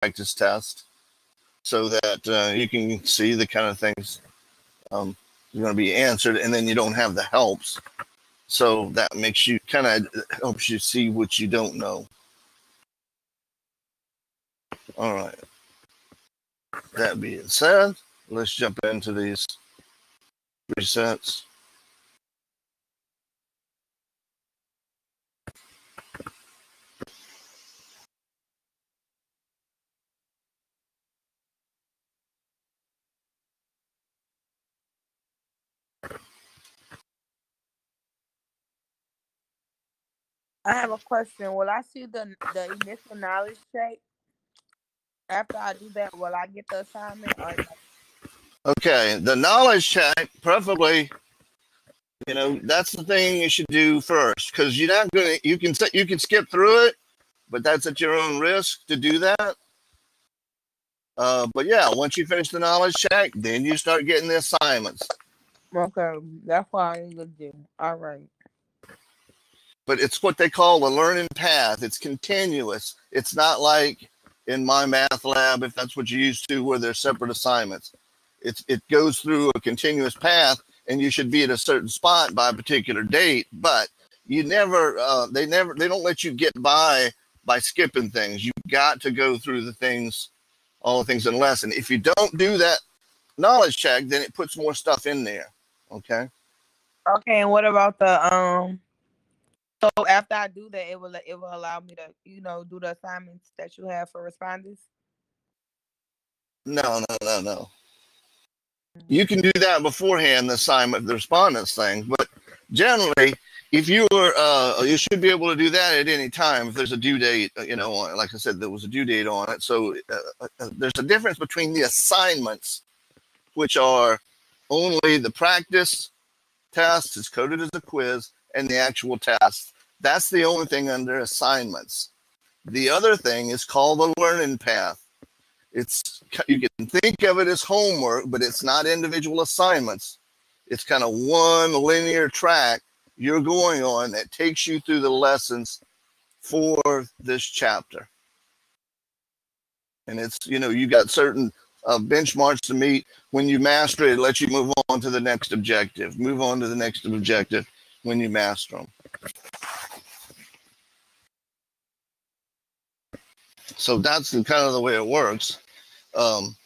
practice test so that uh, you can see the kind of things um, you're going to be answered, and then you don't have the helps. So that makes you kind of helps you see what you don't know. All right. That being said, let's jump into these resets. I have a question. Will I see the the initial knowledge check after I do that? Will I get the assignment? Or Okay, the knowledge check, preferably, you know, that's the thing you should do first because you're not gonna. You can set. You can skip through it, but that's at your own risk to do that. Uh, but yeah, once you finish the knowledge check, then you start getting the assignments. okay, that's what I need to do. All right. But it's what they call the learning path. It's continuous. It's not like in MyMathLab, if that's what you're used to, where there's separate assignments. It's it goes through a continuous path, and you should be at a certain spot by a particular date. But you never, uh, they never, they don't let you get by by skipping things. You've got to go through the things, all the things in the lesson. If you don't do that knowledge check, then it puts more stuff in there. Okay. Okay, and what about the um? So after I do that, it will it will allow me to you know do the assignments that you have for Respondus. No, no, no, no. You can do that beforehand, the assignment, the Respondus thing. But generally, if you were, uh, you should be able to do that at any time if there's a due date. uh, You know, on it. like I said, there was a due date on it. So uh, uh, there's a difference between the assignments, which are only the practice test is coded as a quiz, and the actual test. That's the only thing under assignments. The other thing is called the learning path. It's you can think of it as homework, but it's not individual assignments. It's kind of one linear track you're going on that takes you through the lessons for this chapter. And it's you know you got certain uh, benchmarks to meet. When you master it, it lets you move on to the next objective. Move on to the next objective when you master them. So that's the, kind of the way it works. Um,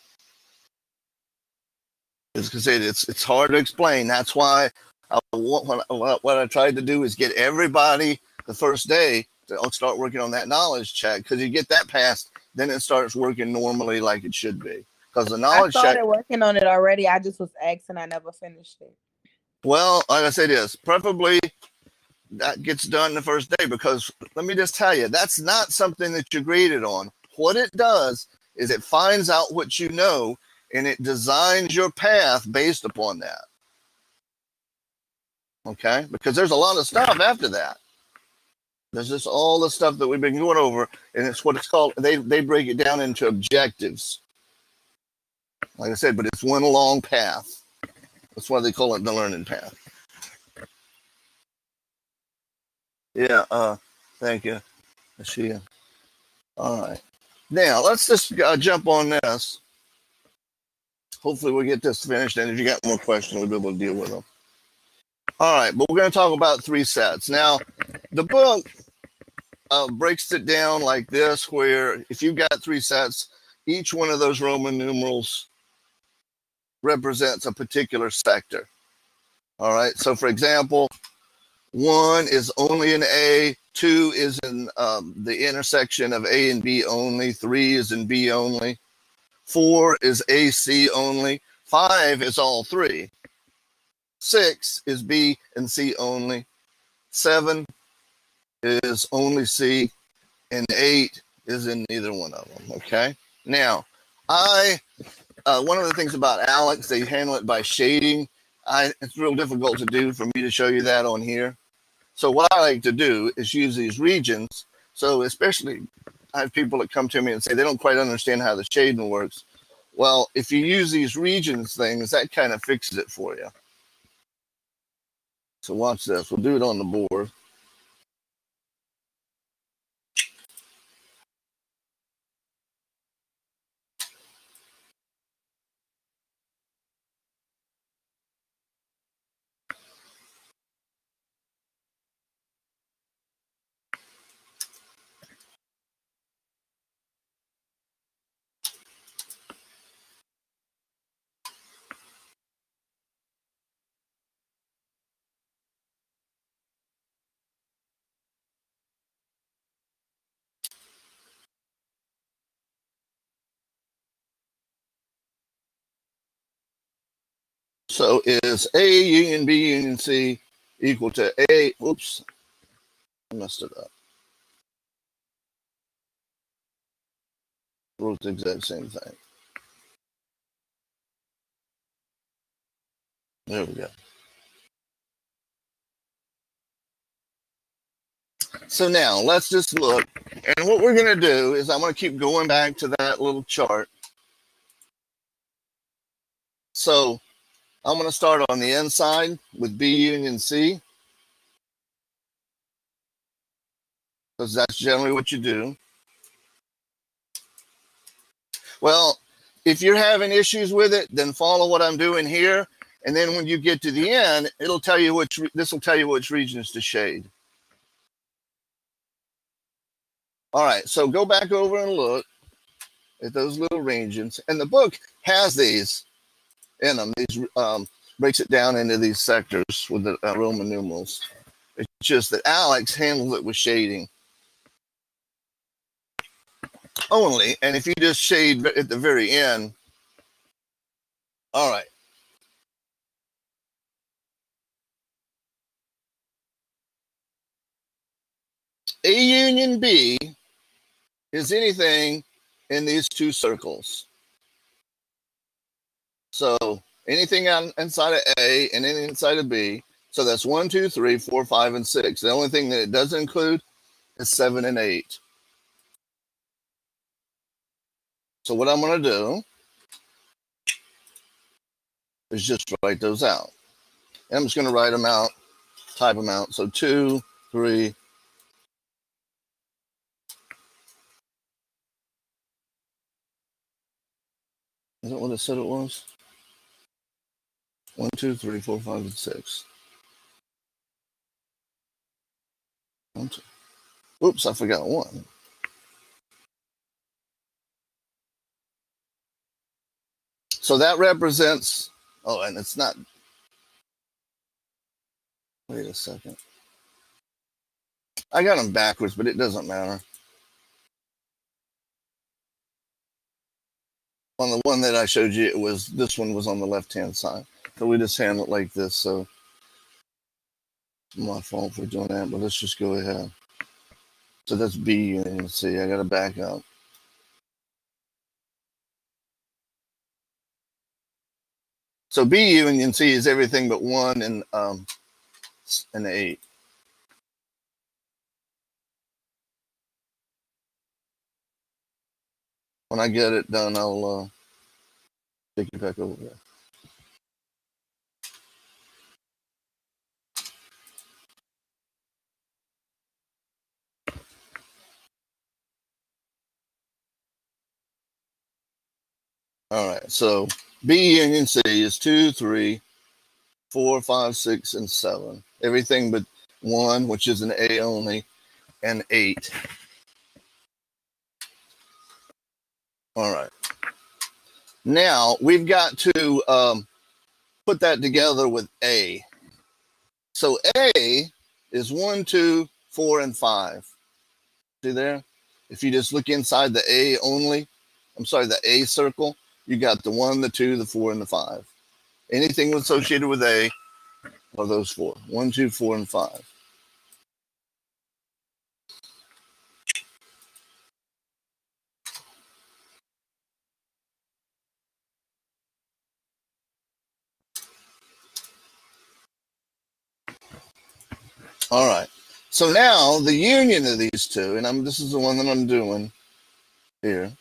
as I said, it's it's hard to explain. That's why I, what, what what I tried to do is get everybody the first day to start working on that knowledge check because you get that passed, then it starts working normally like it should be. Because the I knowledge check, started working on it already. I just was asking. I never finished it. well, like I said, is preferably that gets done the first day because let me just tell you, that's not something that you're graded on. What it does is it finds out what you know and it designs your path based upon that. Okay? Because there's a lot of stuff after that. There's just all the stuff that we've been going over, and it's what it's called. They they break it down into objectives. Like I said, but it's one long path. That's why they call it the learning path. Yeah, uh, thank you. I see you. All right. Now, let's just uh, jump on this. Hopefully, we'll get this finished. And if you got more questions, we'll be able to deal with them. All right. But we're going to talk about three sets. Now, the book uh, breaks it down like this where if you've got three sets, each one of those Roman numerals represents a particular sector. All right. So, for example, one is only in A, two is in um, the intersection of A and B only, three is in B only, four is AC only, five is all three, six is B and C only, seven is only C, and eight is in neither one of them. Okay. Now, I uh, one of the things about ALEKS, they handle it by shading. I, it's real difficult to do for me to show you that on here. So what I like to do is use these regions. So especially, I have people that come to me and say they don't quite understand how the shading works. Well, if you use these regions things, that kind of fixes it for you. So watch this. We'll do it on the board. So is A union B union C equal to A? Oops, I messed it up. Wrote the exact same thing. There we go. So now let's just look. And what we're going to do is I'm going to keep going back to that little chart. So I'm going to start on the inside with B union C. Because that's generally what you do. Well, if you're having issues with it, then follow what I'm doing here. And then when you get to the end, it'll tell you which, this will tell you which regions to shade. All right, so go back over and look at those little regions. And the book has these in them. These um, breaks it down into these sectors with the uh, Roman numerals. It's just that ALEKS handles it with shading only. And if you just shade at the very end, all right. A union B is anything in these two circles. So anything on inside of A and anything inside of B. So that's one, two, three, four, five, and six. The only thing that it doesn't include is seven and eight. So what I'm going to do is just write those out. And I'm just going to write them out, type them out. So two, three, Is that what it said it was? One, two, three, four, five, and six. One, two. Oops, I forgot one. So that represents, oh, and it's not, wait a second. I got them backwards, but it doesn't matter. On the one that I showed you, it was, this one was on the left-hand side. So we just handle it like this. So my fault for doing that, but let's just go ahead. So that's B and C. I got to back up. So B union C is everything but one and um and eight. When I get it done, I'll uh, take you back over there. All right, so B union C is two, three, four, five, six, and seven. Everything but one, which is an A only, and eight. All right. Now we've got to um, put that together with A. So A is one, two, four, and five. See there? If you just look inside the A only, I'm sorry, the A circle, you got the one, the two, the four, and the five. Anything associated with A are those four. One, two, four, and five. All right. So now the union of these two, and I'm this is the one that I'm doing here.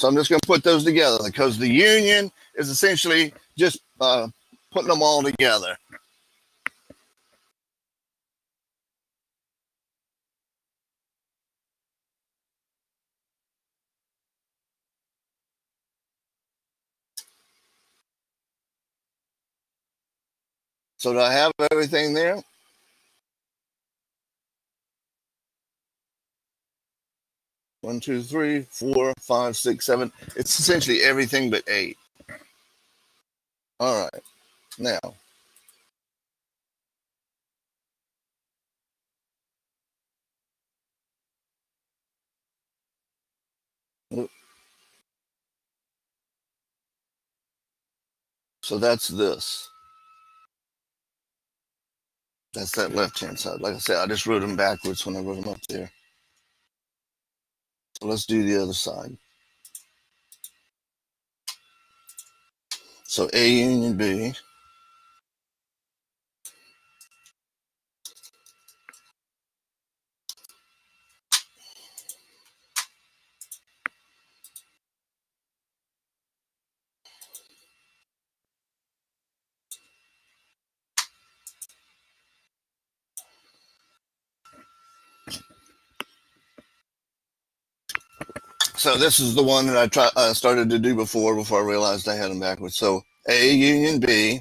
So I'm just going to put those together because the union is essentially just uh, putting them all together. So do I have everything there? One, two, three, four, five, six, seven. It's essentially everything but eight. All right. Now, So that's this. That's that left hand side. Like I said, I just wrote them backwards when I wrote them up there. Let's do the other side. So A union B. So this is the one that I try, uh, started to do before, before I realized I had them backwards. So A union B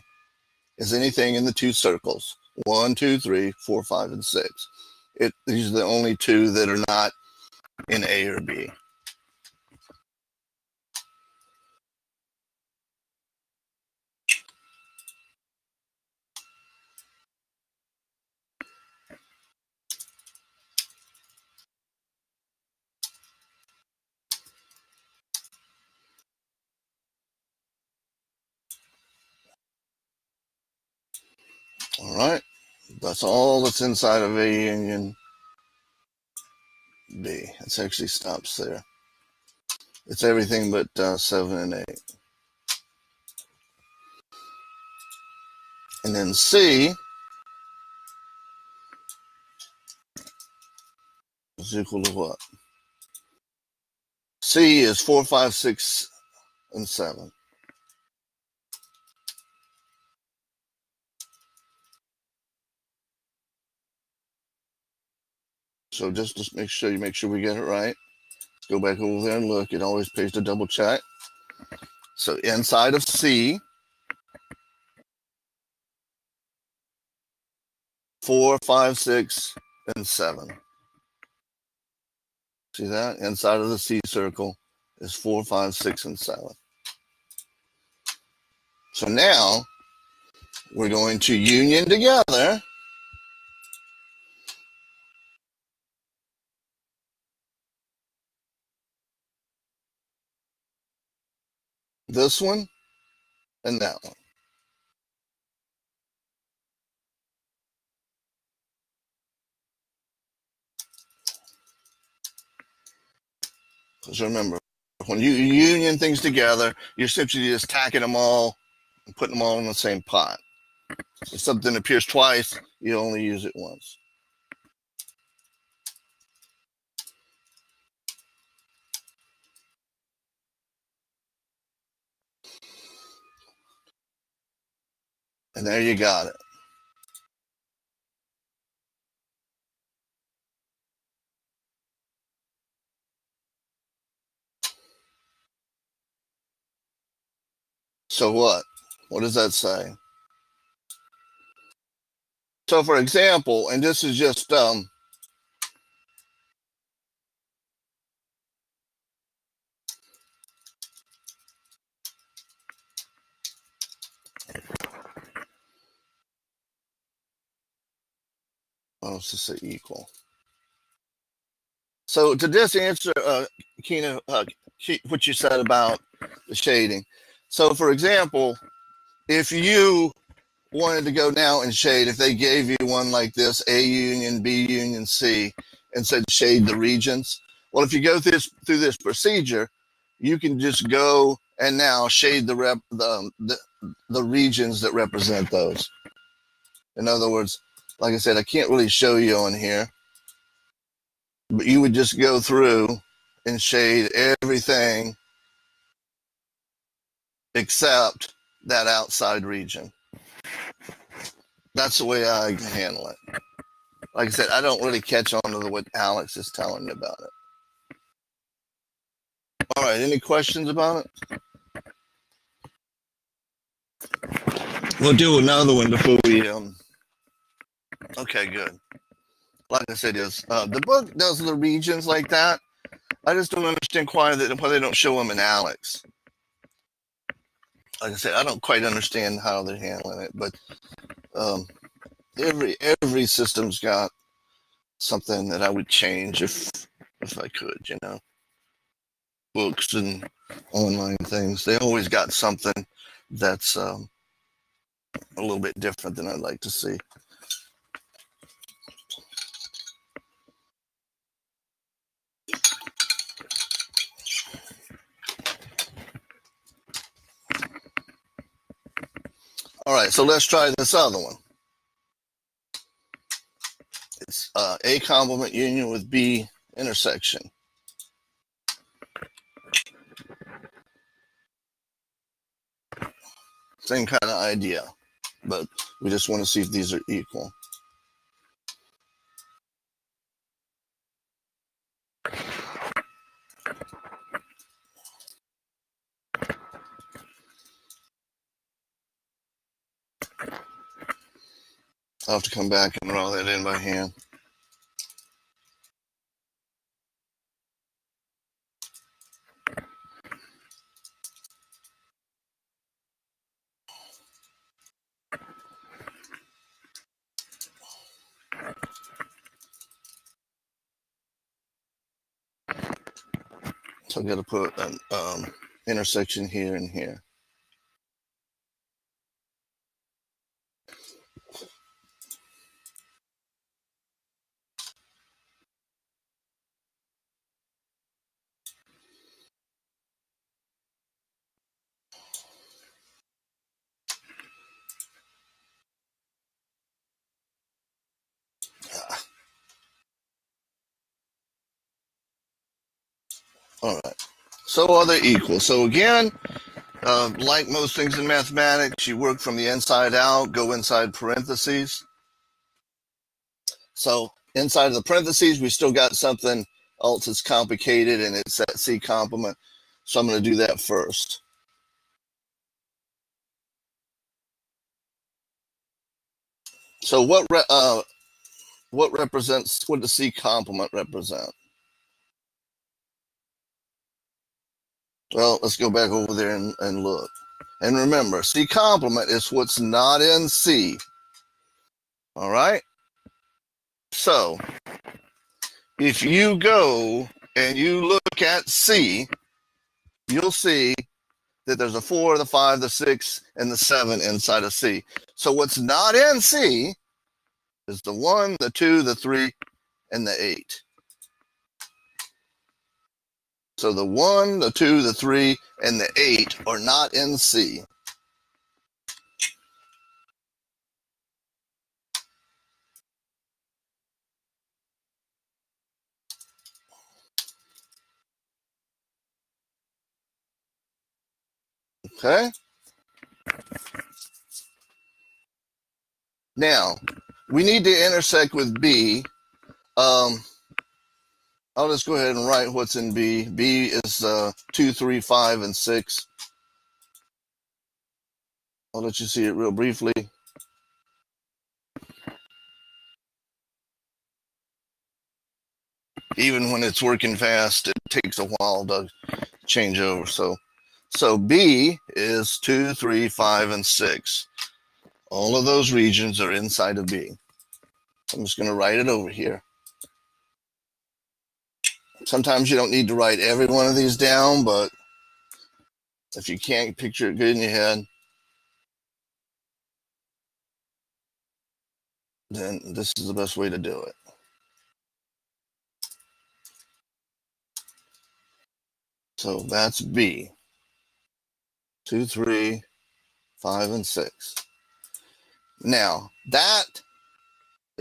is anything in the two circles, one, two, three, four, five, and six. It, these are the only two that are not in A or B. All right. That's all that's inside of A union B. It actually stops there. It's everything but uh, 7 and 8. And then C is equal to what? C is 4, 5, 6, and 7. So just to make sure you make sure we get it right. Let's go back over there and look. It always pays to double check. So inside of C, four, five, six, and seven. See that? Inside of the C circle is four, five, six, and seven. So now we're going to union together this one and that one. Because remember, when you union things together, you're essentially just tacking them all and putting them all in the same pot. If something appears twice, you only use it once. And there you got it. So what? What does that say? So for example, and this is just um, oh, let's just say equal. So to just answer, uh, Kina, uh, what you said about the shading. So for example, if you wanted to go now and shade, if they gave you one like this, A union, B union, C, and said shade the regions, well, if you go through this through this procedure, you can just go and now shade the rep the the, the regions that represent those. In other words, like I said, I can't really show you on here, but you would just go through and shade everything except that outside region. That's the way I handle it. Like I said, I don't really catch on to what ALEKS is telling me about it. All right, any questions about it? We'll do another one before we um Okay, good. Like I said, is uh, the book does the regions like that. I just don't understand why they, why they don't show them in ALEKS. Like I said, I don't quite understand how they're handling it, but um, every every system's got something that I would change if if I could, you know. Books and online things, they always got something that's um, a little bit different than I'd like to see. All right, so let's try this other one. It's uh, A complement union with B intersection. Same kind of idea, but we just want to see if these are equal. I'll have to come back and draw that in by hand. So I got to put an um, intersection here and here. All right. So are they equal? So again, uh, like most things in mathematics, you work from the inside out, go inside parentheses. So inside of the parentheses, we still got something else that's complicated, and it's that C complement. So I'm going to do that first. So what re- uh, what represents what does C complement represent? Well, let's go back over there and, and look. And remember, C complement is what's not in C. All right. So if you go and you look at C, you'll see that there's a four, the five, the six, and the seven inside of C. So what's not in C is the one, the two, the three, and the eight. So the one, the two, the three, and the eight are not in C. Okay. Now, we need to intersect with B. Um, I'll just go ahead and write what's in B. B is uh, 2, 3, 5, and 6. I'll let you see it real briefly. Even when it's working fast, it takes a while to change over. So, so B is 2, 3, 5, and 6. All of those regions are inside of B. I'm just going to write it over here. Sometimes you don't need to write every one of these down, but if you can't picture it good in your head, then this is the best way to do it. So that's B. Two, three, five, and six. Now that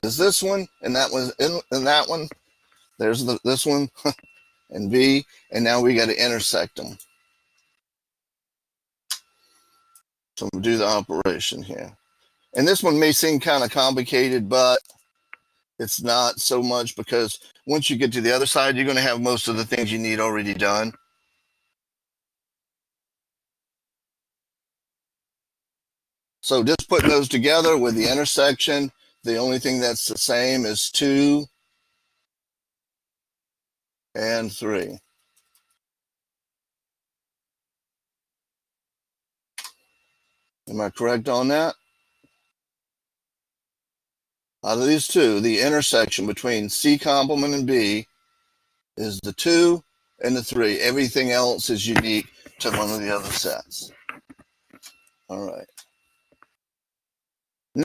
is this one, and that was in that one. There's the, this one and B, and now we got to intersect them. So we'll do the operation here. And this one may seem kind of complicated, but it's not so much because once you get to the other side, you're going to have most of the things you need already done. So just putting those together with the intersection, the only thing that's the same is 2 and 3. Am I correct on that? Out of these two, the intersection between C complement and B is the 2 and the 3. Everything else is unique to one of the other sets. All right.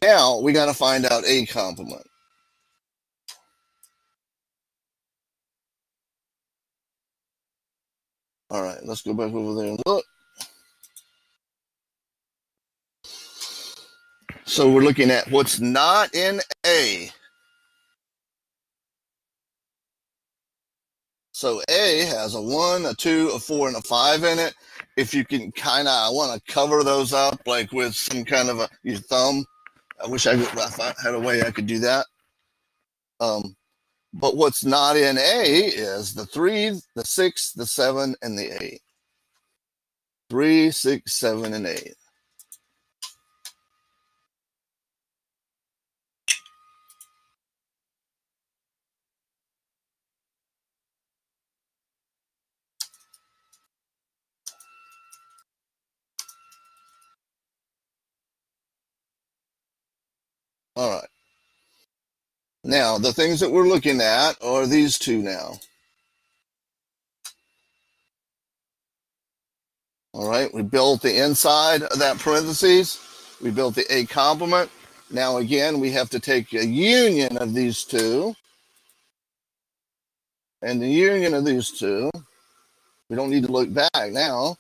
Now we got to find out A complement. All right, let's go back over there and look. So we're looking at what's not in A. So A has a one, a two, a four, and a five in it. If you can kind of I want to cover those up, like with some kind of a your thumb, I wish I, could, I had a way I could do that. Um, but what's not in A is the three, the six, the seven, and the eight. Three, six, seven, and eight. All right. Now, the things that we're looking at are these two now. All right, we built the inside of that parentheses. We built the A complement. Now, again, we have to take a union of these two. And the union of these two, we don't need to look back now.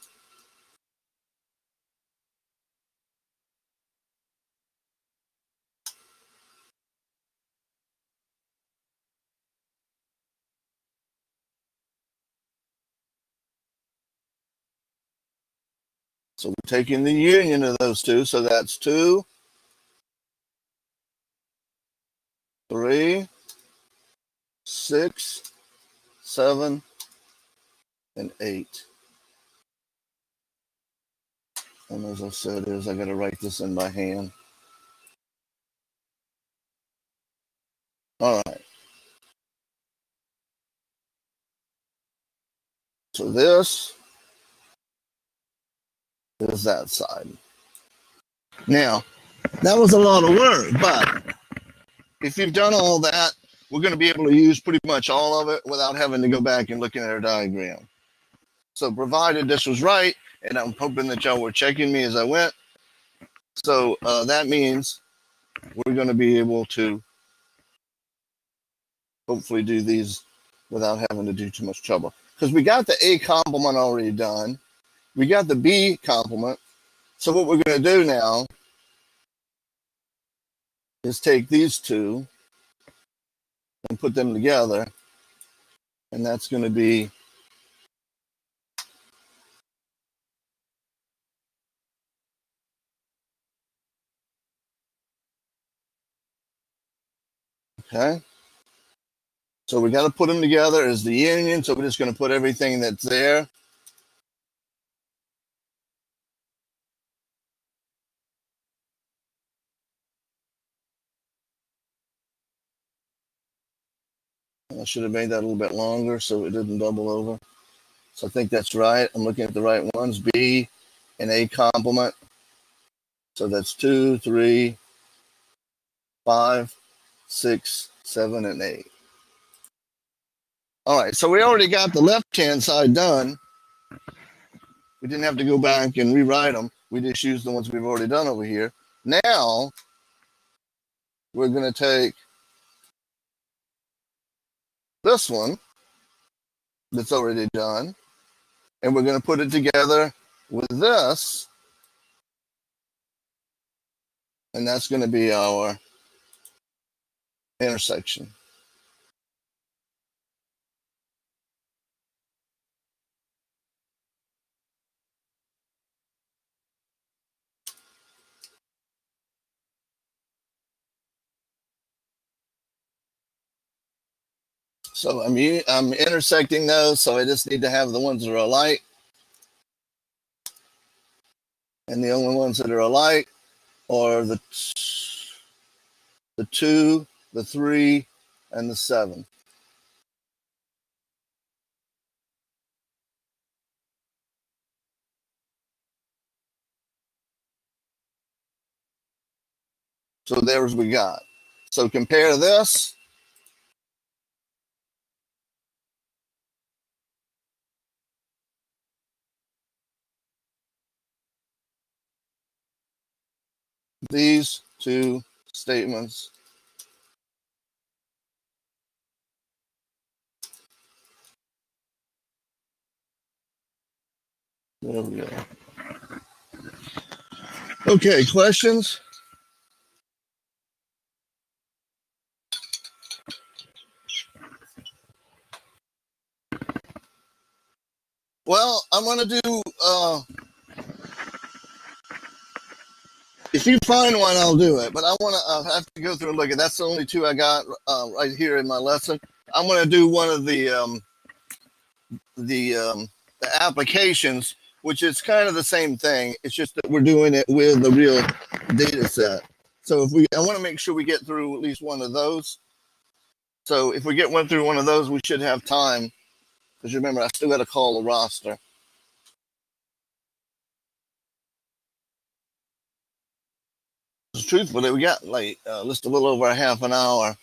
So we're taking the union of those two. So that's two, three, six, seven, and eight. And as I said, is I got to write this in by hand. All right. So this is that side. Now, that was a lot of work, but if you've done all that, we're going to be able to use pretty much all of it without having to go back and looking at our diagram. So provided this was right, and I'm hoping that y'all were checking me as I went. So uh, that means we're going to be able to hopefully do these without having to do too much trouble. Because we got the A complement already done. We got the B complement. So what we're going to do now is take these two and put them together. And that's going to be Okay. So we got to put them together as the union. So we're just going to put everything that's there. I should have made that a little bit longer so it didn't double over. So I think that's right. I'm looking at the right ones. B and A complement. So that's two, three, five, six, seven, and eight. All right, so we already got the left-hand side done. We didn't have to go back and rewrite them. We just used the ones we've already done over here. Now, we're going to take this one that's already done, and we're going to put it together with this, and that's going to be our intersection. So I'm I'm intersecting those, so I just need to have the ones that are alike. And the only ones that are alike are the the two, the three, and the seven. So there's we got. So compare this these two statements. There we go. Okay, questions? Well, I'm gonna do. Uh, if you find one, I'll do it. But I want to. I have to go through and look at. That's the only two I got uh, right here in my lesson. I'm gonna do one of the um, the um, the applications, which is kind of the same thing. It's just that we're doing it with the real data set. So if we, I want to make sure we get through at least one of those. So if we get one through one of those, we should have time because remember, I still got to call the roster. Truthfully, we got like uh, just a little over a half an hour,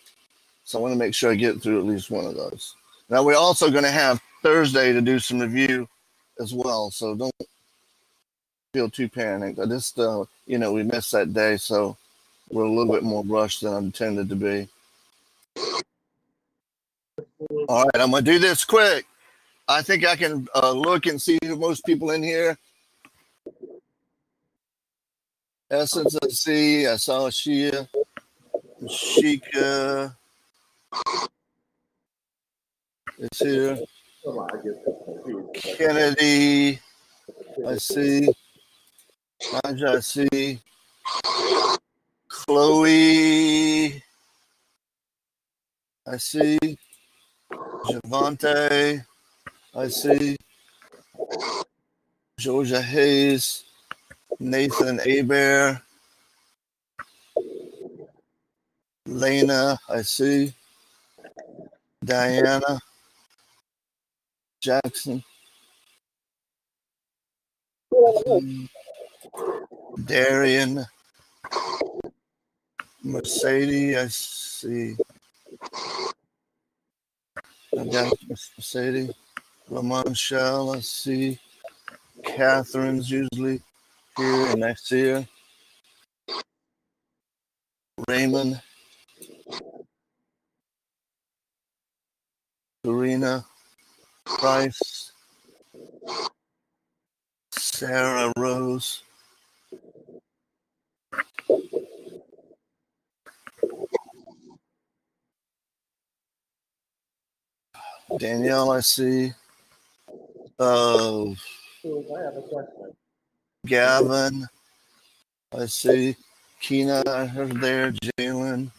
so I want to make sure I get through at least one of those. Now we're also going to have Thursday to do some review as well, so don't feel too panicked. I just, uh, you know, we missed that day, so we're a little bit more rushed than I intended to be. All right, I'm gonna do this quick. I think I can uh, look and see most people in here. Essence, I saw Shia, Shika. It's here. Kennedy, I see. Naja, I see. Chloe, I see. Javante. I see Georgia Hayes, Nathan Aber, Lena, I see Diana Jackson, Darian, Mercedes, I see. I got Mercedes. Lamont Shell, I see. Catherine's usually here and next here. Raymond. Karina. Price. Sarah Rose. Danielle, I see. Uh, I have a question. Gavin, I see. Keena, I there. Jalen.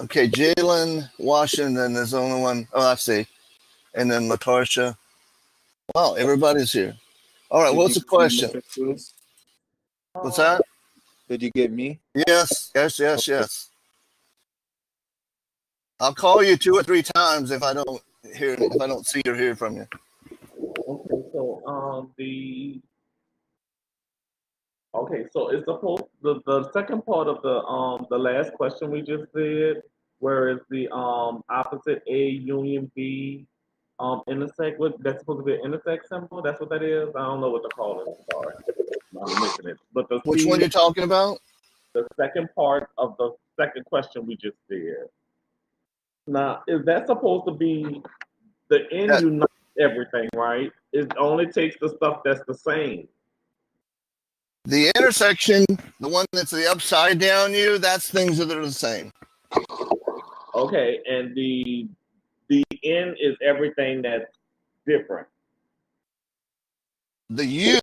Okay, Jalen Washington is the only one. Oh, I see. And then Latarsha. Wow, everybody's here. All right, what's the question? What's that? Did you get me? Yes, yes, yes, yes. I'll call you two or three times if I don't hear if I don't see or hear from you. Okay, so um the okay, so it's supposed the the second part of the um the last question we just did, where is the um opposite A union B um intersect with that's supposed to be an intersect symbol? That's what that is. I don't know what to call it. Sorry, I'm missing it. But the which C, one you're talking about? The second part of the second question we just did. Now, is that supposed to be the end unites everything, right? It only takes the stuff that's the same. The intersection, the one that's the upside down U, that's things that are the same. Okay, and the the N is everything that's different. The U,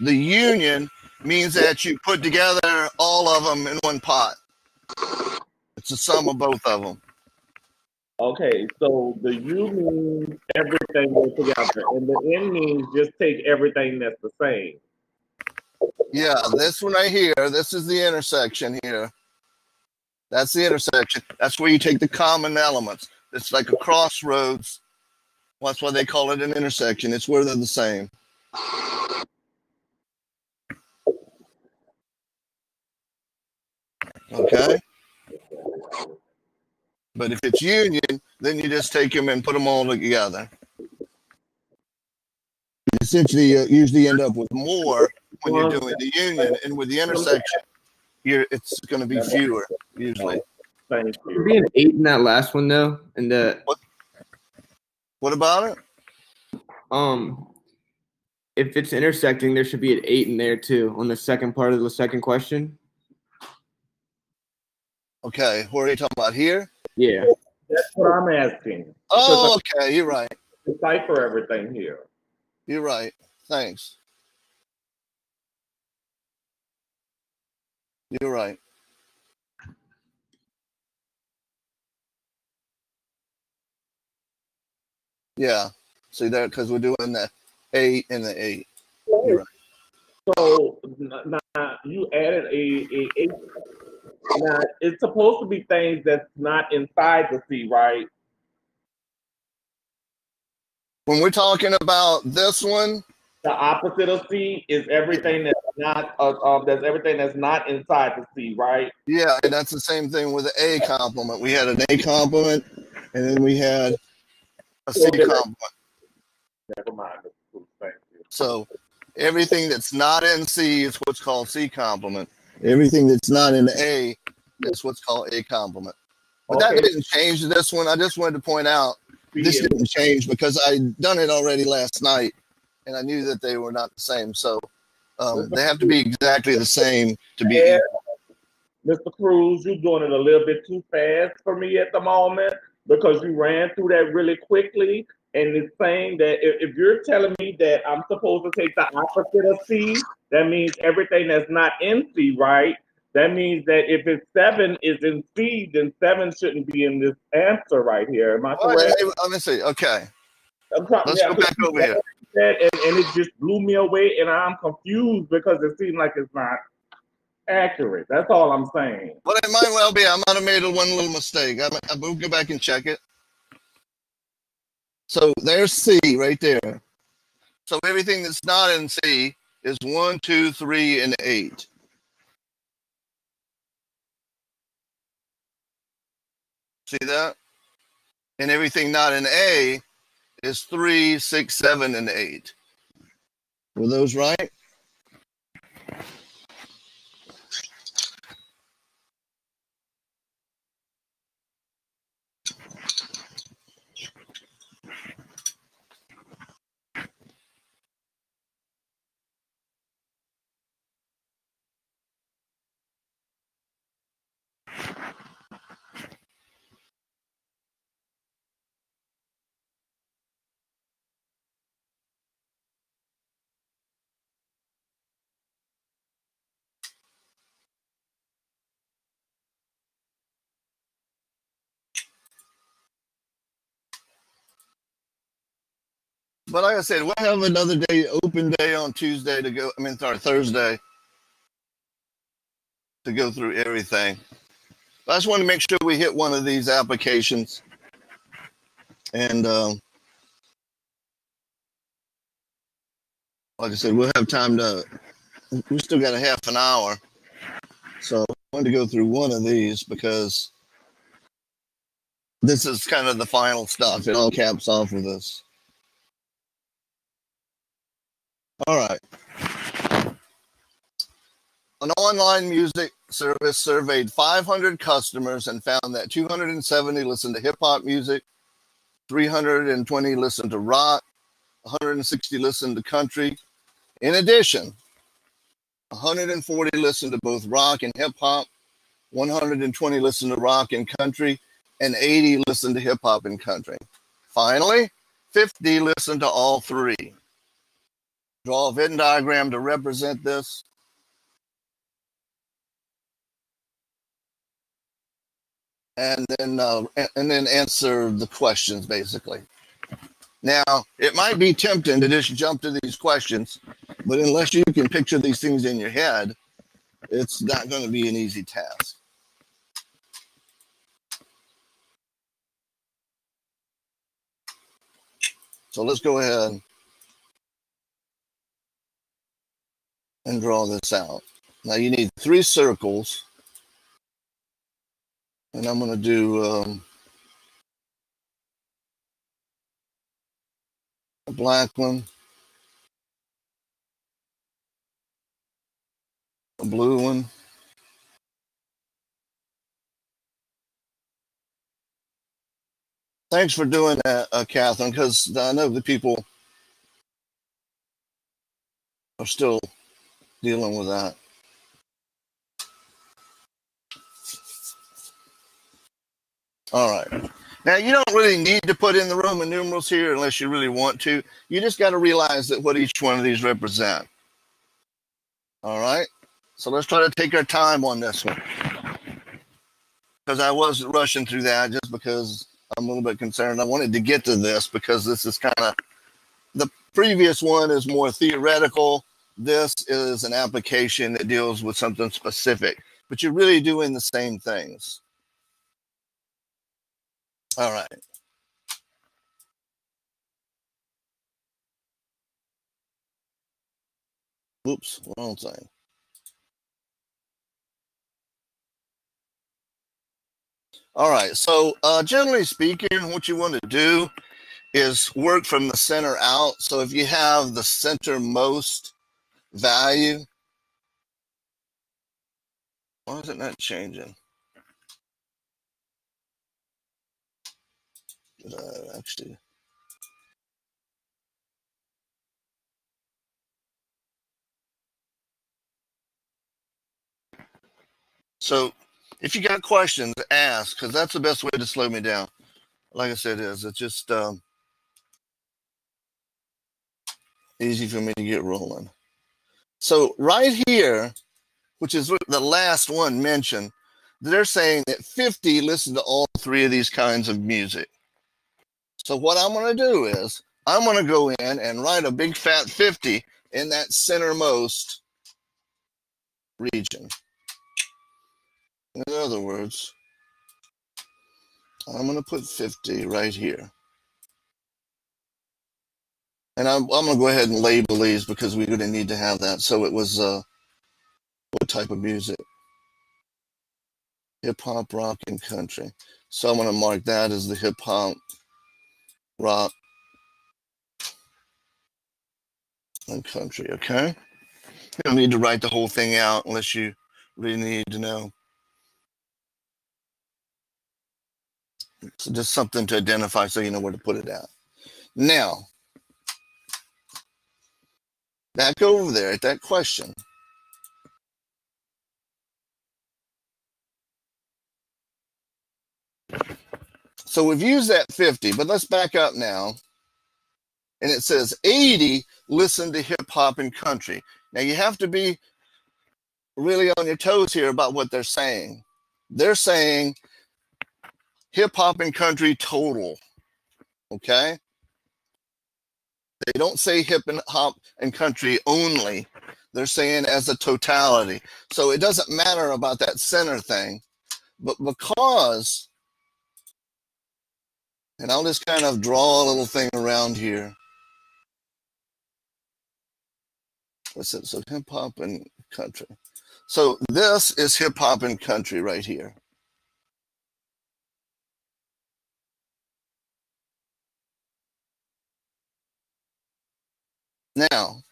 the union, means that you put together all of them in one pot. It's the sum of both of them. Okay, so the U means everything goes together, and the N means just take everything that's the same. Yeah, this one right here, this is the intersection here. That's the intersection. That's where you take the common elements. It's like a crossroads. That's why they call it an intersection. It's where they're the same. Okay. But if it's union, then you just take them and put them all together. You essentially, uh, usually end up with more when you're doing the union, and with the intersection, you're it's going to be fewer usually. Thank you. be an eight in that last one though, and the What about it? um, if it's intersecting, there should be an eight in there too on the second part of the second question. Okay, what are you talking about here? Yeah, That's what I'm asking. Oh, okay, you're right. Decipher everything here. You're right. Thanks. You're right. Yeah. See that because we're doing the eight and the eight. You're right. So now you added a, a, a now it's supposed to be things that's not inside the C, right? When we're talking about this one, The opposite of C is everything that's not uh, um that's everything that's not inside the C, right? yeah, and that's the same thing with the A complement. We had an A complement, and then we had a C complement. Never mind. Thank you. So everything that's not in C is what's called C complement. Everything that's not in the A is what's called A complement. But that didn't change this one. I just wanted to point out this Yeah. didn't change because I'd done it already last night and I knew that they were not the same. So um, they have to be exactly the same to be. Yeah. Mr. Cruz, you're doing it a little bit too fast for me at the moment because you ran through that really quickly. And it's saying that if, if you're telling me that I'm supposed to take the opposite of C, that means everything that's not in C, right? That means that if it's seven is in C, then seven shouldn't be in this answer right here. Am I correct? hey, let me see. Okay, I'm trying- let's yeah, go back over here. that, and, and it just blew me away, and I'm confused because it seems like it's not accurate. That's all I'm saying. Well, it might well be. I might have made one little mistake. I, I will go back and check it. So there's C right there. So everything that's not in C is one, two, three, and eight. See that? And everything not in A is three, six, seven, and eight. Were those right? But like I said, we'll have another day, open day on Tuesday to go. I mean, sorry, Thursday to go through everything. I just want to make sure we hit one of these applications. And um, like I said, we'll have time to. We still got a half an hour, so I wanted to go through one of these because this is kind of the final stuff. It all caps off with this. All right. An online music service surveyed 500 customers and found that 270 listened to hip hop music, 320 listened to rock, 160 listened to country. In addition, 140 listened to both rock and hip hop, 120 listened to rock and country, and 80 listened to hip hop and country. Finally, 50 listened to all three draw a Venn diagram to represent this. And then, uh, and then answer the questions basically. Now, it might be tempting to just jump to these questions, but unless you can picture these things in your head, it's not going to be an easy task. So let's go ahead and draw this out. Now you need three circles. And I'm going to do um, a black one, a blue one. Thanks for doing that, uh, Catherine, because I know the people are still dealing with that. All right. Now, you don't really need to put in the Roman numerals here unless you really want to. You just got to realize that what each one of these represent. All right. So let's try to take our time on this one. Because I was rushing through that just because I'm a little bit concerned. I wanted to get to this because this is kind of the previous one is more theoretical. This is an application that deals with something specific, but you're really doing the same things. All right. Oops, wrong thing. All right, so uh, generally speaking, what you want to do is work from the center out. So if you have the centermost value, why is it not changing? Uh, actually, so if you got questions, ask because that's the best way to slow me down. Like I said, is it's just um, easy for me to get rolling. So right here, which is the last one mentioned, they're saying that 50 listen to all three of these kinds of music. So what I'm going to do is I'm going to go in and write a big fat 50 in that centermost region. In other words, I'm going to put 50 right here. And I'm, I'm going to go ahead and label these because we're going to need to have that. So it was uh, what type of music? Hip hop, rock, and country. So I'm going to mark that as the hip hop, rock, and country. Okay. You don't need to write the whole thing out unless you really need to know. So just something to identify so you know where to put it at. Now, back over there at that question. So we've used that 50, but let's back up now. And it says 80 listen to hip hop and country. Now you have to be really on your toes here about what they're saying. They're saying hip hop and country total. Okay? They don't say hip and hop and country only. They're saying as a totality. So it doesn't matter about that center thing. But because, and I'll just kind of draw a little thing around here. What's it? So hip hop and country. So this is hip hop and country right here. Now,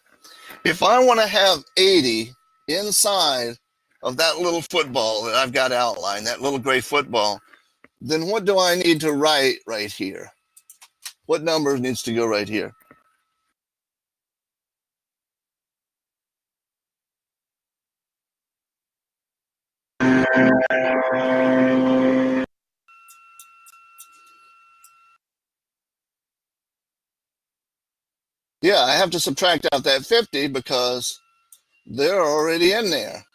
if I want to have 80 inside of that little football that I've got outlined, that little gray football, then what do I need to write right here? What number needs to go right here? Yeah, I have to subtract out that 50 because they're already in there.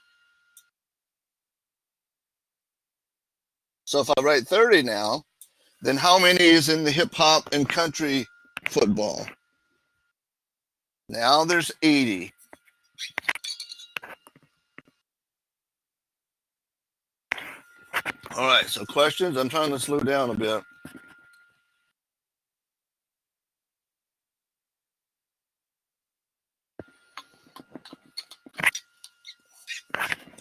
So if I write 30 now, then how many is in the hip hop and country football? Now there's 80. All right, so questions? I'm trying to slow down a bit.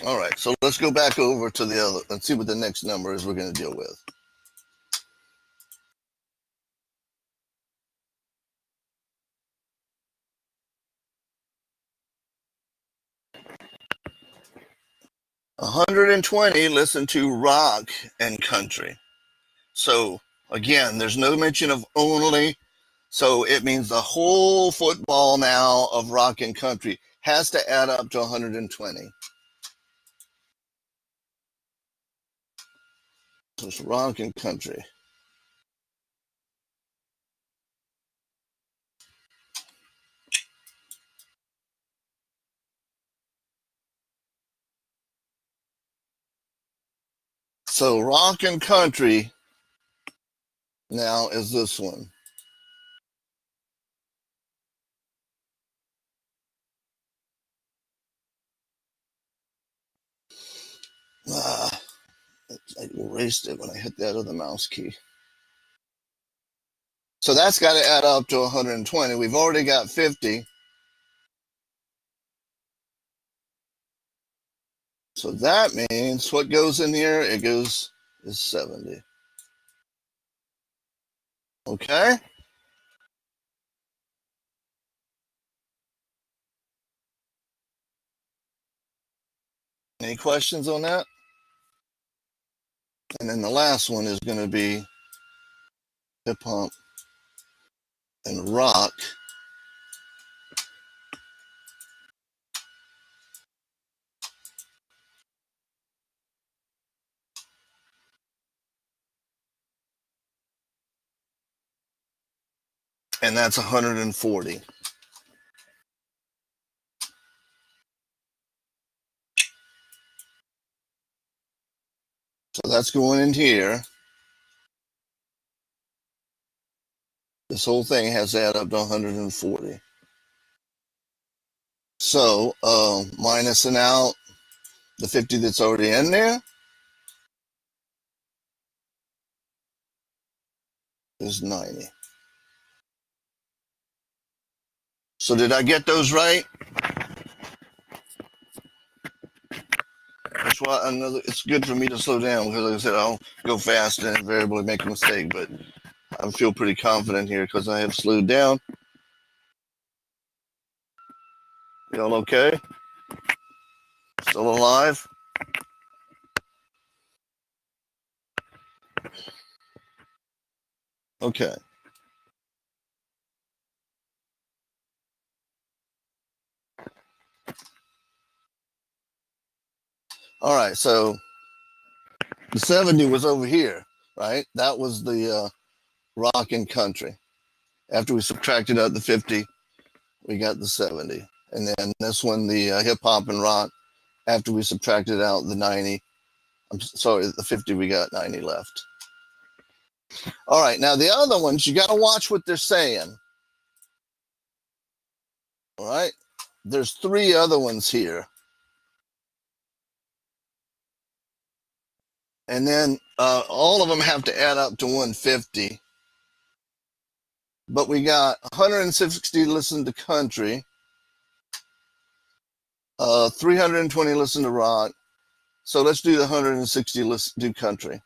All right, so let's go back over to the other and see what the next number is we're going to deal with. 120 listen to rock and country. So again, there's no mention of only. So it means the whole football now of rock and country has to add up to 120. It's rock and country. So rock and country now is this one. Ah, I erased it when I hit that other mouse key. So that's got to add up to 120. We've already got 50. So that means what goes in here, it goes is 70. Okay? Any questions on that? And then the last one is going to be hip hop and rock. And that's 140. That's going in here. This whole thing has to add up to 140. So uh, minusing out the 50 that's already in there is 90. So did I get those right? That's why another. It's good for me to slow down because, like I said, I'll go fast and invariably make a mistake. But I feel pretty confident here because I have slowed down. Y'all okay? Still alive? Okay. All right, so the 70 was over here, right? That was the uh, rock and country. After we subtracted out the 50, we got the 70. And then this one, the uh, hip hop and rock, after we subtracted out the 90, I'm sorry, the 50, we got 90 left. All right, now the other ones, you got to watch what they're saying. All right, there's three other ones here. And then uh, all of them have to add up to 150. But we got 160 listen to country, uh, 320 listen to rock. So let's do the 160 listen to country.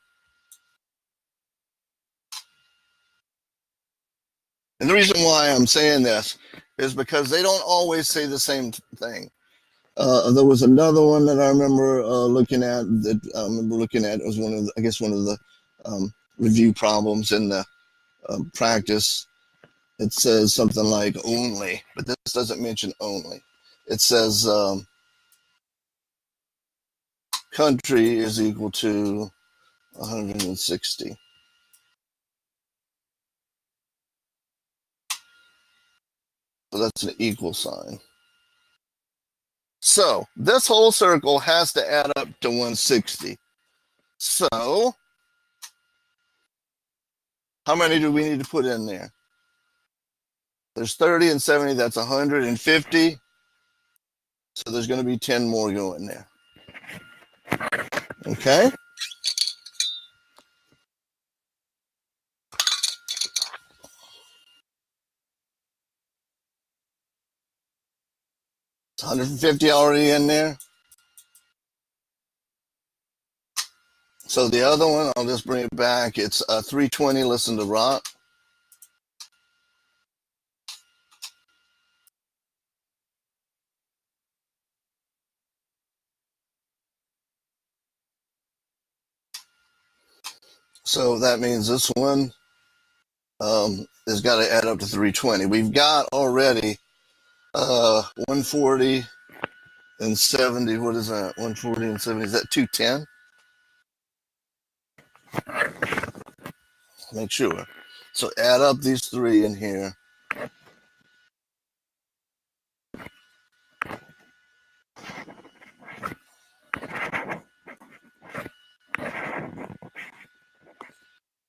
And the reason why I'm saying this is because they don't always say the same thing. Uh, there was another one that I remember uh, looking at that I remember looking at. It was one of the, I guess one of the um, review problems in the um, practice. It says something like only, but this doesn't mention only. It says um, country is equal to 160. So that's an equal sign. So this whole circle has to add up to 160. So how many do we need to put in there? There's 30 and 70, that's 150. So there's going to be 10 more going there. Okay? 150 already in there. So the other one, I'll just bring it back. It's uh, a 320, listen to rock. So that means this one um, has got to add up to 320. We've got already uh, 140 and 70. What is that? 140 and 70. Is that 210? Make sure. So add up these three in here.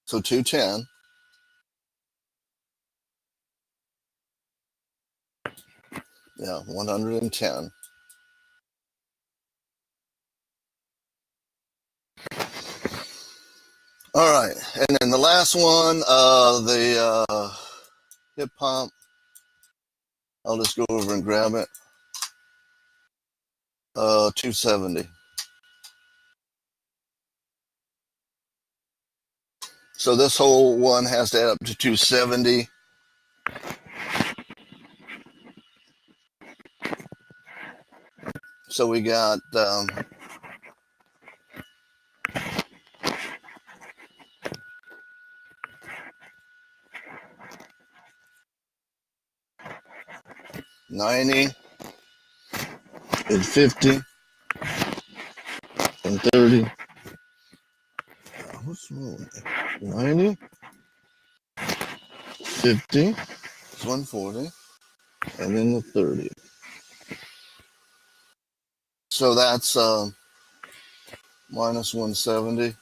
So 210. Yeah, 110. All right, and then the last one, uh, the uh, hip pump. I'll just go over and grab it. Uh, 270. So this whole one has to add up to 270. So we got um, ninety and fifty and thirty. What's wrong? Ninety, fifty, one forty, and then the thirty. So that's uh, minus 170.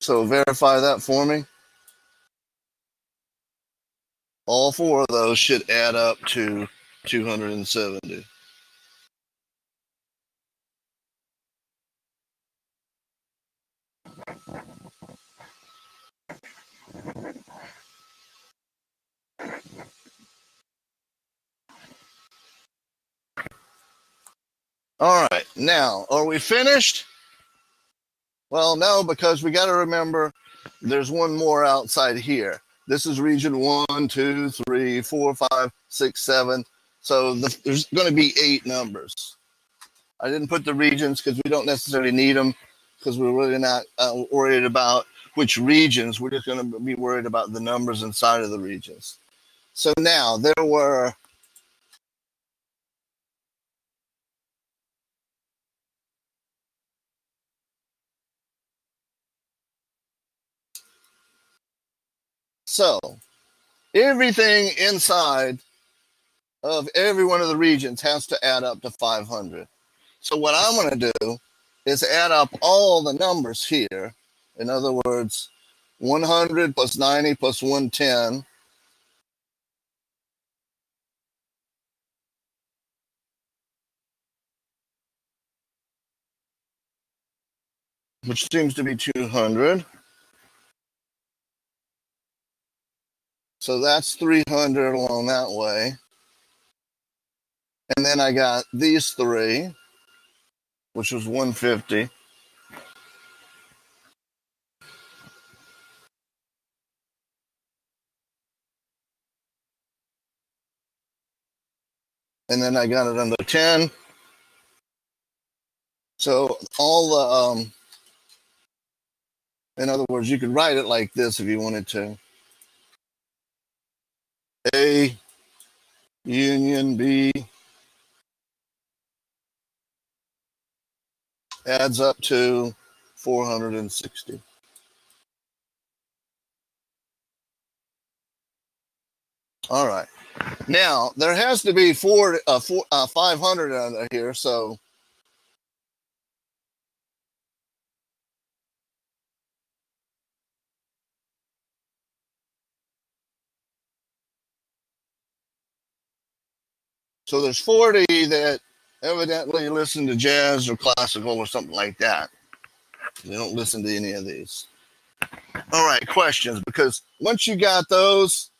So verify that for me. All four of those should add up to 270. All right, now are we finished? Well, no, because we got to remember there's one more outside here. This is region one, two, three, four, five, six, seven. So the, there's going to be eight numbers. I didn't put the regions because we don't necessarily need them because we're really not uh, worried about which regions. We're just going to be worried about the numbers inside of the regions. So now there were So, everything inside of every one of the regions has to add up to 500. So, what I'm going to do is add up all the numbers here. In other words, 100 plus 90 plus 110. Which seems to be 200. So that's 300 along that way. And then I got these three, which was 150. And then I got it under 10. So all the, um, in other words, you could write it like this if you wanted to. A union B adds up to 460. All right. Now there has to be four, uh, four uh, 500 under here. So So there's 40 that evidently listen to jazz or classical or something like that. They don't listen to any of these. All right, questions. Because once you got those,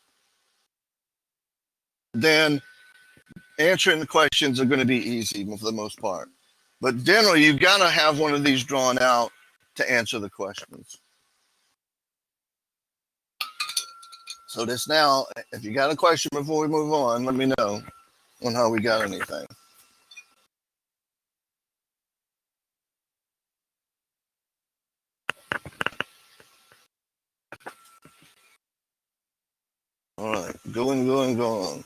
then answering the questions are going to be easy for the most part. But generally, you've got to have one of these drawn out to answer the questions. So this now, if you got a question before we move on, let me know on how we got anything. All right, going, going, going.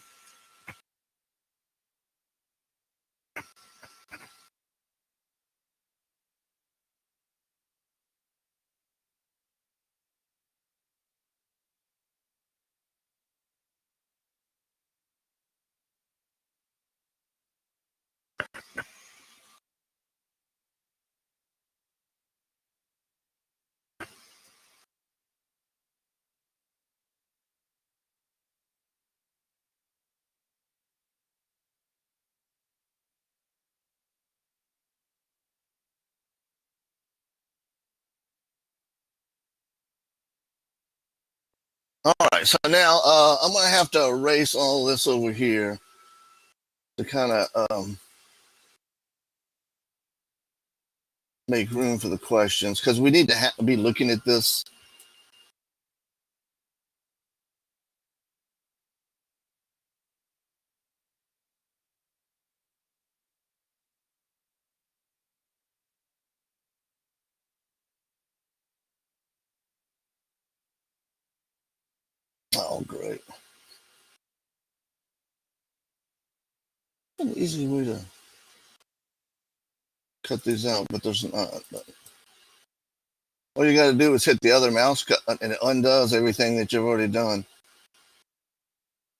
All right, so now uh, I'm gonna have to erase all this over here to kind of um, make room for the questions because we need to be looking at this. Oh, great! An easy way to cut these out, but there's not. All you got to do is hit the other mouse cut, and it undoes everything that you've already done.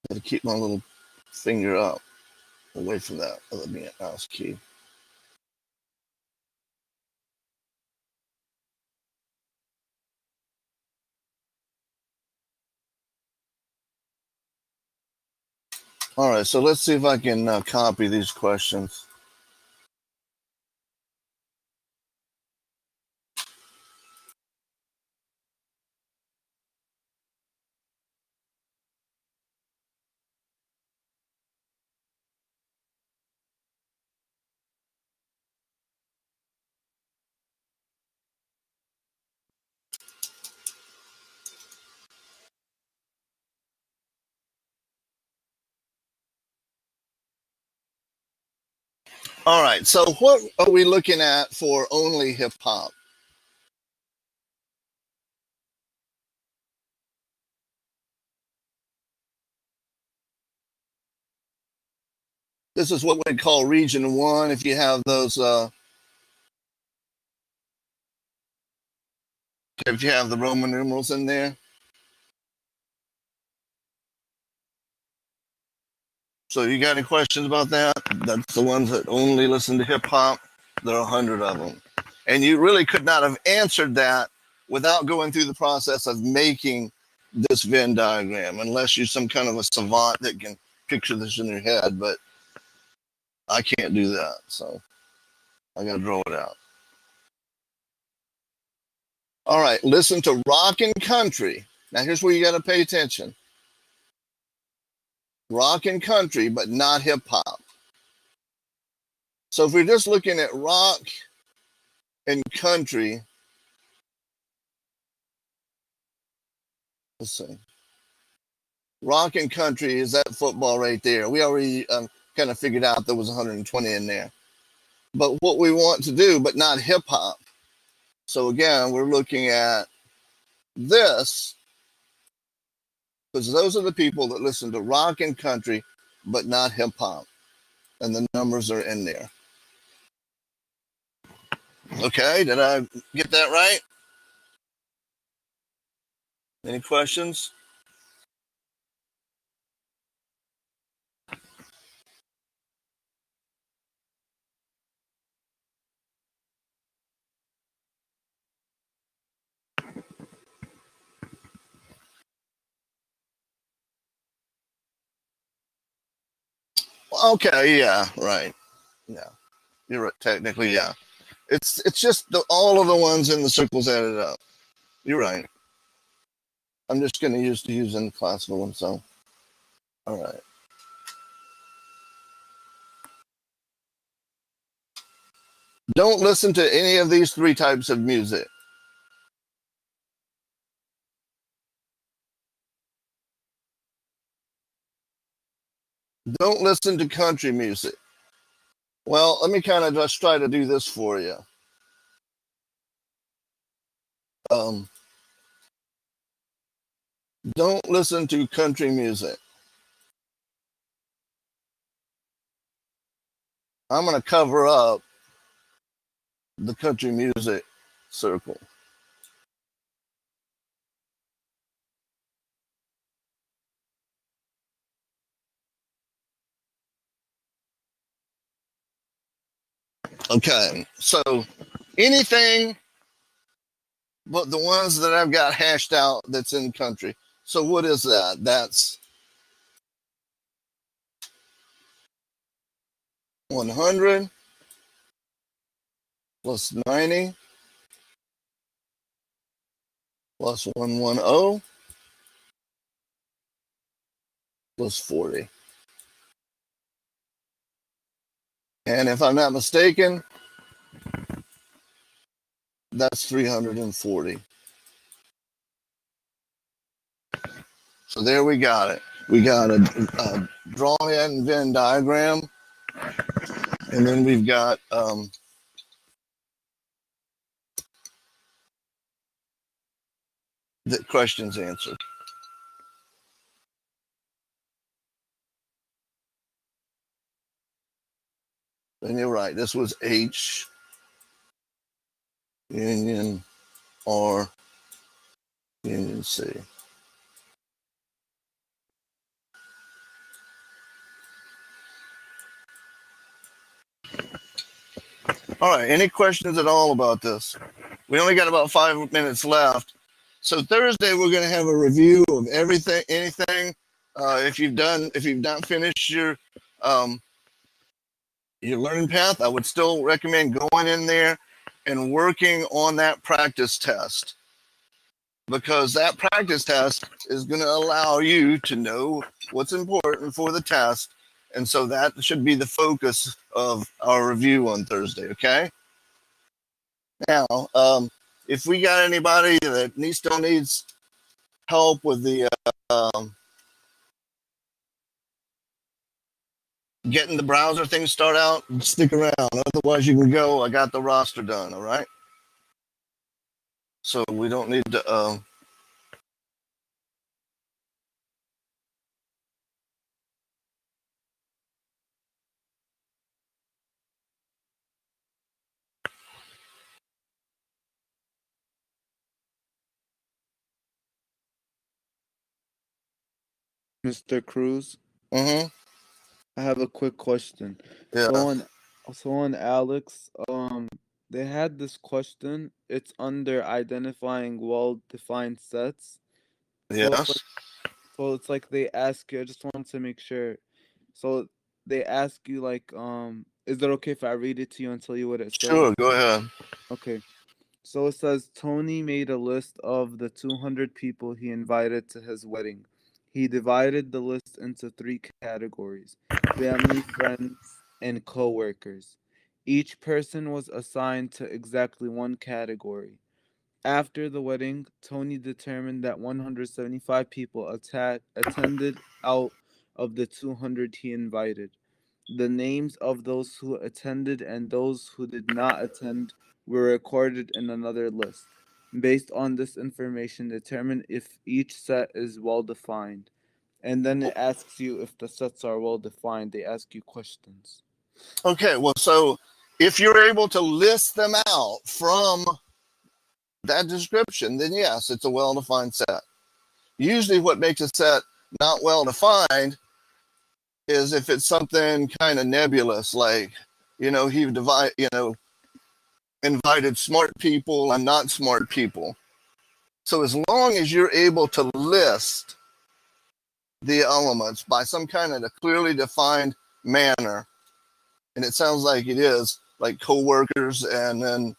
Got to keep my little finger up away from that other mouse key. All right, so let's see if I can uh, copy these questions. All right, so what are we looking at for only hip hop? This is what we call region one. If you have those, uh, if you have the Roman numerals in there. So you got any questions about that? That's the ones that only listen to hip hop. There are a hundred of them, and you really could not have answered that without going through the process of making this Venn diagram, unless you're some kind of a savant that can picture this in your head. But I can't do that, so I got to draw it out. All right, listen to rock and country. Now here's where you got to pay attention rock and country, but not hip hop. So if we're just looking at rock and country, let's see. Rock and country is that football right there. We already um, kind of figured out there was 120 in there. But what we want to do, but not hip hop. So again, we're looking at this because those are the people that listen to rock and country, but not hip hop. And the numbers are in there. Okay, did I get that right? Any questions? Okay, yeah, right. Yeah. You're right. Technically, yeah. It's it's just the, all of the ones in the circles added up. You're right. I'm just going to use to use in the classical one. So, all right. Don't listen to any of these three types of music. Don't listen to country music. Well, let me kind of just try to do this for you. Um, don't listen to country music. I'm going to cover up the country music circle. Okay, so anything but the ones that I've got hashed out that's in country. So what is that? That's 100 plus 90 plus 110 plus 40. And if I'm not mistaken, that's 340. So there we got it. We got a, a drawing and Venn diagram. And then we've got um, the questions answered. And you're right. This was H Union R Union C. All right. Any questions at all about this? We only got about five minutes left. So Thursday we're going to have a review of everything, anything. Uh, if you've done, if you've not finished your um, your learning path, I would still recommend going in there and working on that practice test because that practice test is going to allow you to know what's important for the test. And so that should be the focus of our review on Thursday. Okay. Now, um, if we got anybody that needs still needs help with the uh, um, getting the browser thing start out, stick around. Otherwise, you can go. I got the roster done. All right. So we don't need to. Uh, Mr. Cruz, mhm. I have a quick question. Yeah. So on, so on ALEKS, um, they had this question. It's under identifying well-defined sets. So it's Yes. like, so it's like they ask you. I just wanted to make sure. So they ask you like, um, is it okay if I read it to you and tell you what it says? Sure. Go ahead. Okay. So it says Tony made a list of the 200 people he invited to his wedding. He divided the list into three categories family, friends, and coworkers. Each person was assigned to exactly one category. After the wedding, Tony determined that 175 people atta- attended out of the 200 he invited. The names of those who attended and those who did not attend were recorded in another list. Based on this information, determine if each set is well defined. And then it asks you if the sets are well defined. They ask you questions. Okay. Well, so if you're able to list them out from that description, then yes, it's a well-defined set. Usually, what makes a set not well-defined is if it's something kind of nebulous, like you know he divide, you know, invited smart people and not smart people. So as long as you're able to list the elements by some kind of a clearly defined manner, and it sounds like it is, like coworkers and then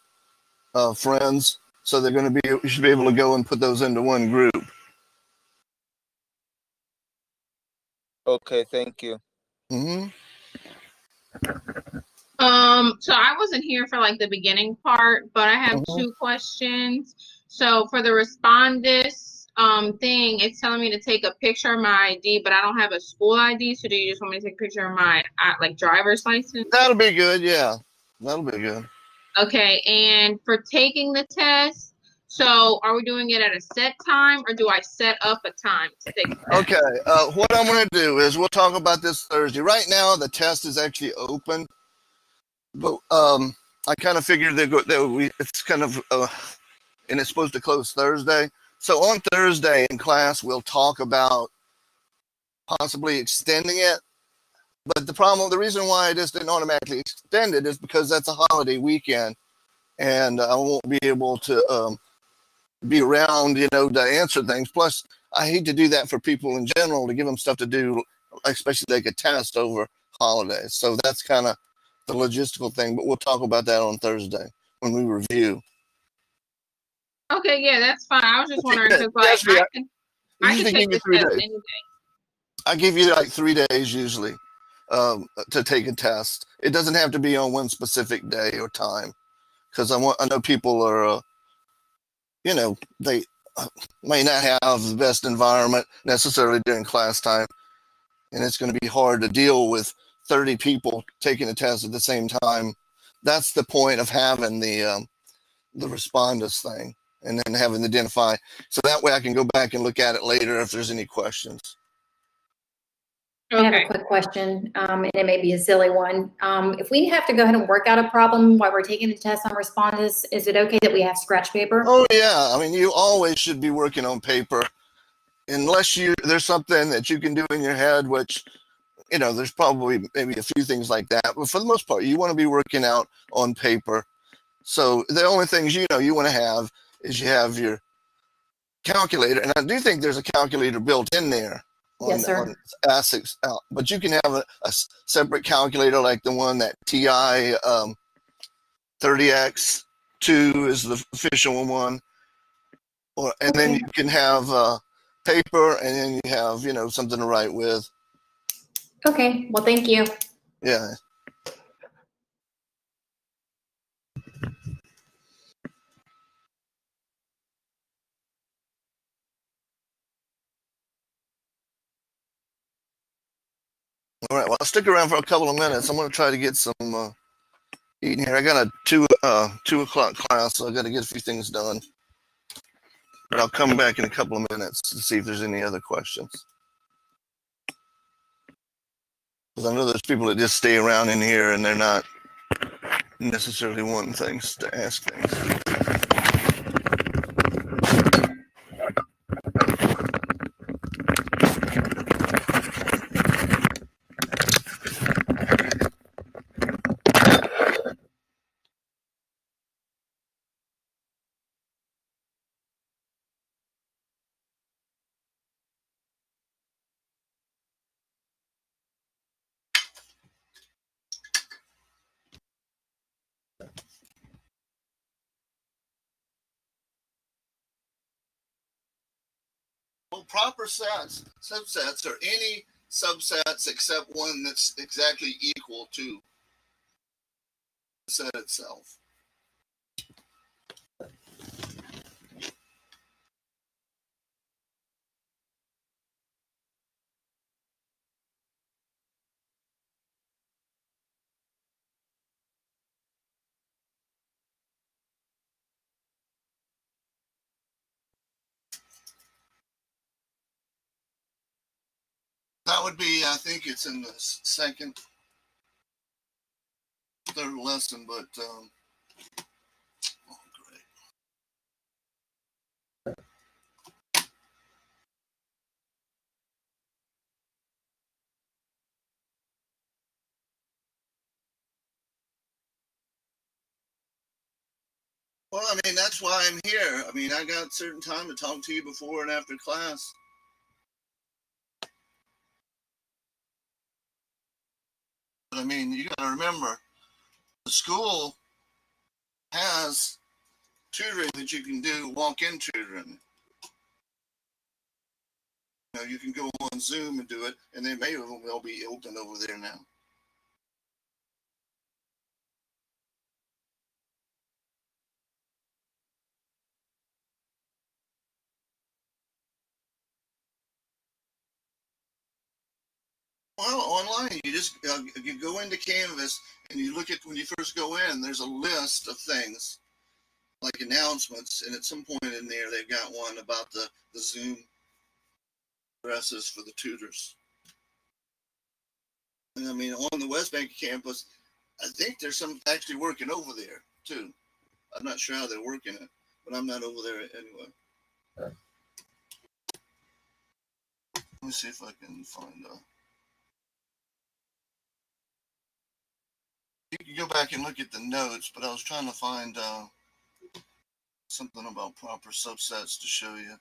uh, friends. So they're going to be, you should be able to go and put those into one group. Okay, thank you. hmm Um, so I wasn't here for like the beginning part, but I have Mhm. two questions. So for the respondus um thing, it's telling me to take a picture of my ID, but I don't have a school ID. So do you just want me to take a picture of my uh, like driver's license? That'll be good. Yeah, that'll be good. Okay, and for taking the test, So are we doing it at a set time or do I set up a time to take? Okay. Uh, what I'm going to do is we'll talk about this Thursday. Right now, the test is actually open, but um, I kind of figured go. That we it's kind of uh, and it's supposed to close Thursday. So on Thursday in class, we'll talk about possibly extending it. But the problem, the reason why I just didn't automatically extend it is because that's a holiday weekend, and I won't be able to um, be around, you know, to answer things. Plus, I hate to do that for people in general to give them stuff to do, especially like a test over holidays. So that's kind of the logistical thing. But we'll talk about that on Thursday when we review. Okay, yeah, that's fine. I was just wondering because like I can I can give take you this three test days. any day. I give you like three days usually um, to take a test. It doesn't have to be on one specific day or time because I want. I know people are, uh, you know, they uh, may not have the best environment necessarily during class time, and it's going to be hard to deal with thirty people taking a test at the same time. That's the point of having the um, the respondus thing, and then having to identify. So that way, I can go back and look at it later if there's any questions. I have a quick question, um, and it may be a silly one. Um, if we have to go ahead and work out a problem while we're taking the test on Respondus, is it okay that we have scratch paper? Oh yeah, I mean you always should be working on paper, unless you there's something that you can do in your head, which you know there's probably maybe a few things like that, but for the most part you want to be working out on paper. So the only things you know you want to have is you have your calculator, and I do think there's a calculator built in there. On, Yes, sir. on ALEKS, uh, but you can have a separate calculator like the one that TI um, 30X two is the official one or and then you can have uh, paper and then you have you know something to write with Okay, well, thank you. yeah all right well i'll stick around for a couple of minutes. I'm going to try to get some uh, eating here. I got a two uh two o'clock class so i got to get a few things done. But i'll come back in a couple of minutes to see if there's any other questions. Because I know there's people that just stay around in here and they're not necessarily wanting things to ask things. Well, proper sets, subsets or any subsets except one that's exactly equal to the set itself. Would be, I think it's in the second, third lesson, but um, oh. Well, I mean, that's why I'm here. I mean, I got certain time to talk to you before and after class. I mean, you got to remember, the school has tutoring that you can do, walk-in tutoring. You know, you can go on Zoom and do it, and they may well be open over there now. Well, online, you just uh, you go into Canvas and you look at when you first go in. There's a list of things, like announcements, and at some point in there, they've got one about the, the Zoom addresses for the tutors. And I mean, on the West Bank campus, I think there's some actually working over there too. I'm not sure how they're working it, but I'm not over there anyway. Let me see if I can find uh You can go back and look at the notes, but I was trying to find uh something about proper subsets to show you.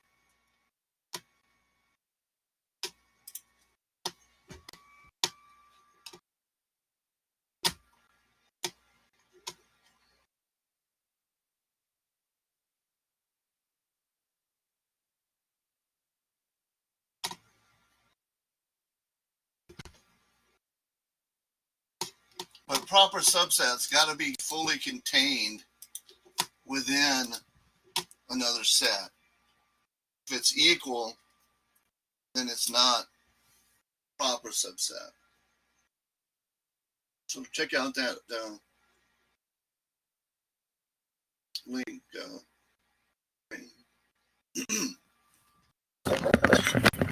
But proper subsets got to be fully contained within another set. If it's equal, then it's not proper subset. So check out that uh, link. Uh,